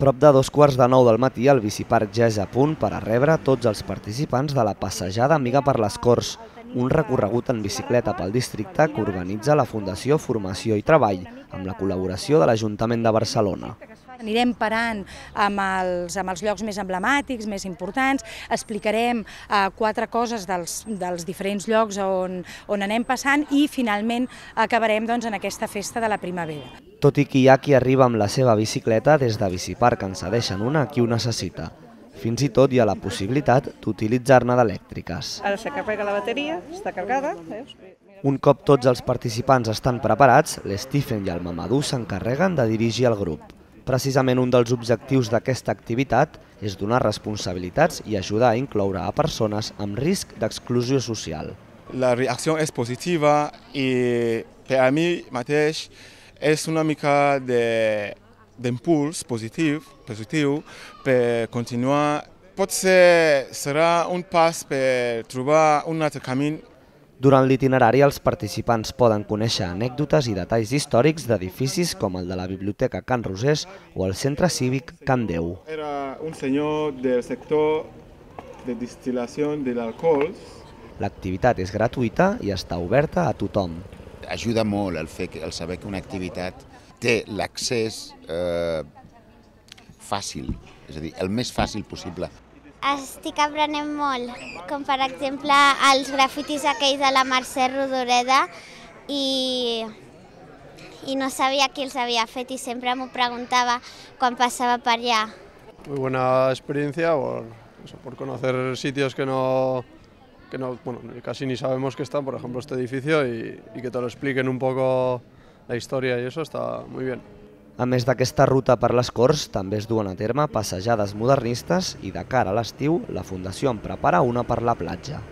Prop de dos quarts de nou del matí, el biciparc ja és a punt per a rebre tots els participants de la passejada Amiga per les Corts, un recorregut en bicicleta pel districte que organitza la Fundació Formació i Treball, amb la col·laboració de l'Ajuntament de Barcelona. Anirem parant amb els, amb els llocs més emblemàtics, més importants, explicarem eh, quatre coses dels, dels diferents llocs on, on anem passant i finalment acabarem doncs, en aquesta festa de la primavera. Tot i que hi ha qui arriba amb la seva bicicleta, des de Biciparc en cedeixen una a qui ho necessita. Fins i tot hi ha la possibilitat d'utilitzar-ne d'elèctriques. Ara se carrega la bateria, està carregada, veus? Un cop tots els participants estan preparats, l'Stephen i el Mamadou s'encarreguen de dirigir el grup. Precisament un dels objectius d'aquesta activitat és donar responsabilitats i ajudar a incloure a persones amb risc d'exclusió social. La reacció és positiva i per a mi mateix és una mica d'impuls positiu, positiu per continuar. Potser serà un pas per trobar un altre camí durant l'itinerari, els participants poden conèixer anècdotes i detalls històrics d'edificis com el de la Biblioteca Can Rosés o el Centre Cívic Can Déu. Era un senyor del sector de distil·lació de l'alcohol. L'activitat és gratuïta i està oberta a tothom. Ajuda molt el, fer, el saber que una activitat té l'accés eh, fàcil, és a dir, el més fàcil possible. Estic aprenent molt, com per exemple els grafitis aquells de la Mercè Rodoreda i, i no sabia qui els havia fet i sempre m'ho preguntava quan passava per allà. Muy buena experiencia por, eso, por conocer sitios que no, que no, bueno, casi ni sabemos que están, por ejemplo este edificio, y, y que te lo expliquen un poco la historia y eso está muy bien. A més d'aquesta ruta per les Corts, també es duen a terme passejades modernistes i de cara a l'estiu la Fundació en prepara una per la platja.